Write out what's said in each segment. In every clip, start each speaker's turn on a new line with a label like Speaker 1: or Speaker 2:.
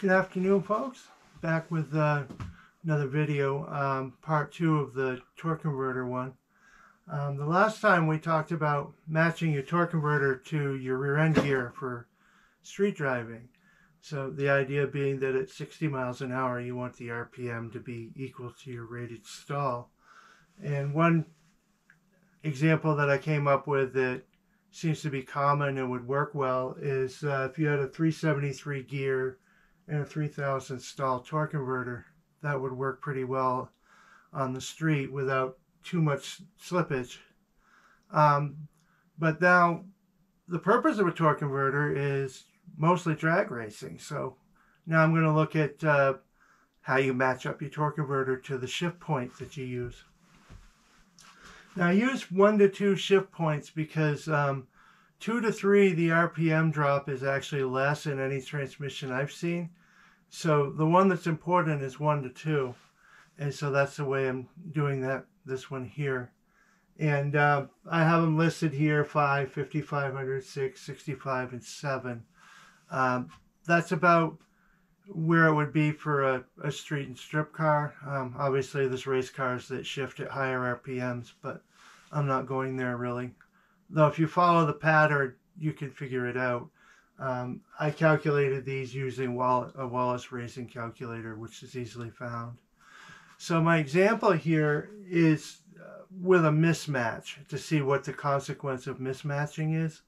Speaker 1: Good afternoon, folks. Back with uh, another video, um, part two of the torque converter one. Um, the last time we talked about matching your torque converter to your rear end gear for street driving. So the idea being that at 60 miles an hour, you want the RPM to be equal to your rated stall. And one example that I came up with that seems to be common and would work well is uh, if you had a 373 gear and a 3000 stall torque converter, that would work pretty well on the street without too much slippage. Um, but now the purpose of a torque converter is mostly drag racing. So now I'm going to look at uh, how you match up your torque converter to the shift point that you use. Now I use one to two shift points because um, two to three, the RPM drop is actually less in any transmission I've seen. So the one that's important is one to two. And so that's the way I'm doing that, this one here. And uh, I have them listed here, 5, 5500, 6, 65, and 7. Um, that's about where it would be for a, a street and strip car. Um, obviously, there's race cars that shift at higher RPMs, but I'm not going there really. Though if you follow the pattern, you can figure it out. Um, I calculated these using a Wallace Racing calculator, which is easily found. So my example here is uh, with a mismatch to see what the consequence of mismatching is.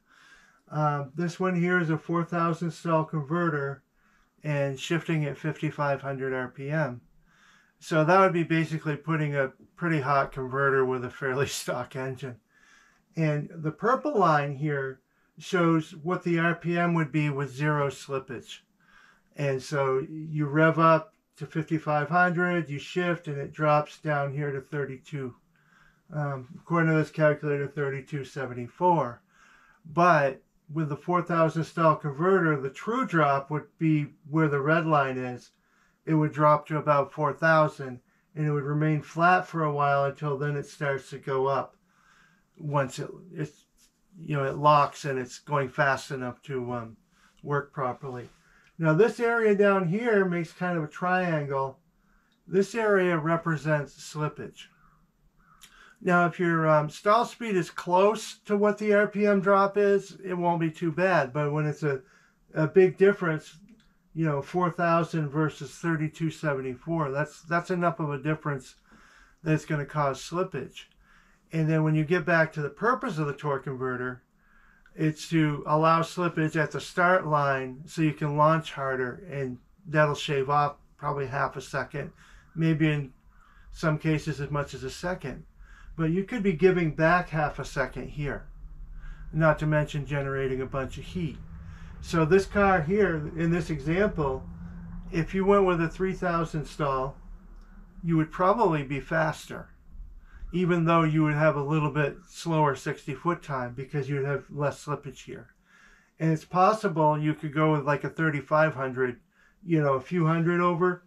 Speaker 1: Uh, this one here is a 4000 stall converter and shifting at 5500 RPM. So that would be basically putting a pretty hot converter with a fairly stock engine. And the purple line here shows what the RPM would be with zero slippage. And so you rev up to 5500, you shift, and it drops down here to 32. Um, according to this calculator, 3274. But with the 4000 stall converter, the true drop would be where the red line is. It would drop to about 4000 and it would remain flat for a while until then it starts to go up once it it's you know it locks and it's going fast enough to um, work properly. Now this area down here makes kind of a triangle. This area represents slippage. Now, if your um, stall speed is close to what the RPM drop is, it won't be too bad. But when it's a, a big difference, you know, 4,000 versus 3274, that's, that's enough of a difference that's going to cause slippage. And then when you get back to the purpose of the torque converter, it's to allow slippage at the start line so you can launch harder and that'll shave off probably half a second, maybe in some cases as much as a second but you could be giving back half a second here, not to mention generating a bunch of heat. So this car here, in this example, if you went with a 3000 stall, you would probably be faster, even though you would have a little bit slower 60 foot time because you'd have less slippage here. And it's possible you could go with like a 3500, you know, a few hundred over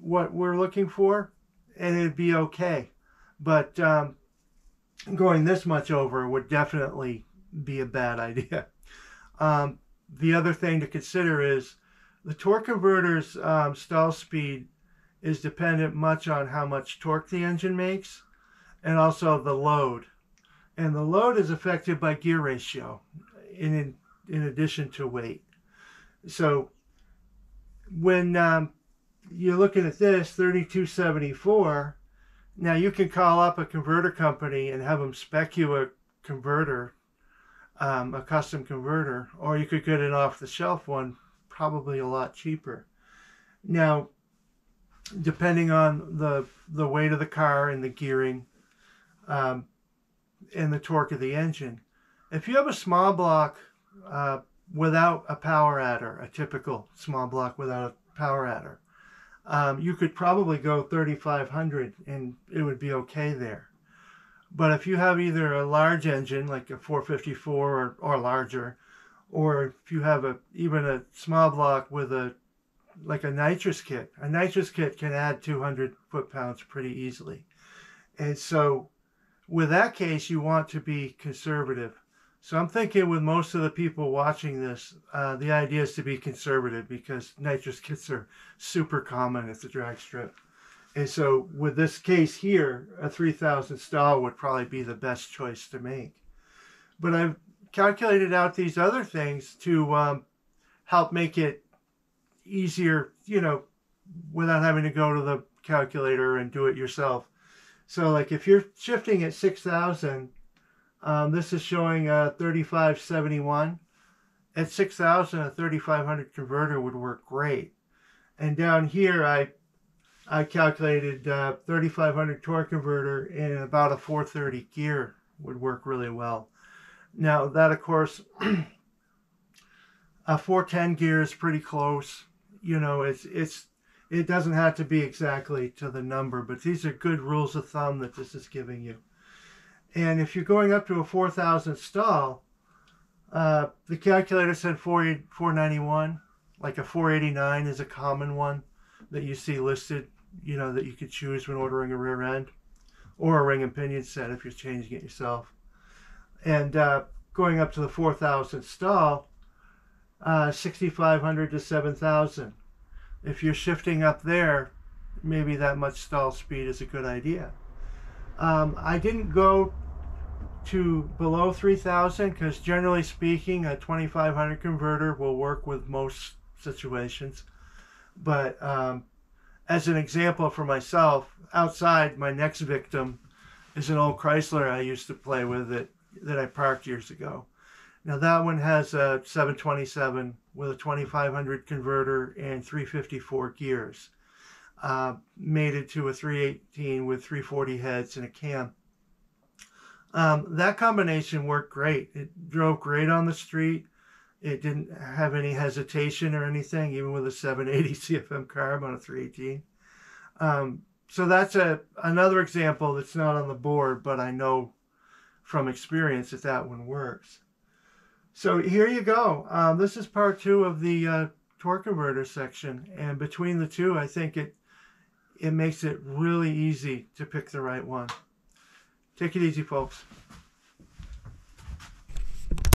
Speaker 1: what we're looking for, and it'd be okay. But um, going this much over would definitely be a bad idea. Um, the other thing to consider is the torque converter's um, stall speed is dependent much on how much torque the engine makes and also the load. And the load is affected by gear ratio in, in addition to weight. So when um, you're looking at this 3274 now you can call up a converter company and have them spec you a converter, um, a custom converter, or you could get an off-the-shelf one, probably a lot cheaper. Now, depending on the the weight of the car and the gearing, um, the torque of the engine, if you have a small block uh, without a power adder, a typical small block without a power adder, um, you could probably go 3500 and it would be okay there. But if you have either a large engine like a 454 or, or larger, or if you have a even a small block with a like a nitrous kit, a nitrous kit can add 200 foot-pounds pretty easily. And so with that case, you want to be conservative. So I'm thinking with most of the people watching this, uh, the idea is to be conservative because nitrous kits are super common at the drag strip. And so with this case here, a 3000 stall would probably be the best choice to make. But I've calculated out these other things to um, help make it easier, you know, without having to go to the calculator and do it yourself. So like if you're shifting at 6,000, um, this is showing a 3571. At 6,000, a 3500 converter would work great. And down here, I I calculated uh, 3500 torque converter in about a 430 gear would work really well. Now that of course, a 410 gear is pretty close. You know, it's it's it doesn't have to be exactly to the number, but these are good rules of thumb that this is giving you. And if you're going up to a 4,000 stall, uh, the calculator said 4, 491, like a 489 is a common one that you see listed, you know, that you could choose when ordering a rear end, or a ring and pinion set if you're changing it yourself. And uh, going up to the 4,000 stall, uh, 6,500 to 7,000 if you're shifting up there, maybe that much stall speed is a good idea. Um, I didn't go to below 3000 because generally speaking a 2500 converter will work with most situations but um, as an example for myself outside my next victim is an old Chrysler I used to play with that that I parked years ago now that one has a 727 with a 2500 converter and 354 gears. Uh, mated to a 318 with 340 heads and a cam. Um, that combination worked great. It drove great on the street. It didn't have any hesitation or anything, even with a 780 CFM carb on a 318. Um, so that's a another example that's not on the board, but I know from experience that that one works. So here you go. Um, this is part two of the uh, torque converter section. And between the two, I think it, it makes it really easy to pick the right one. Take it easy, folks.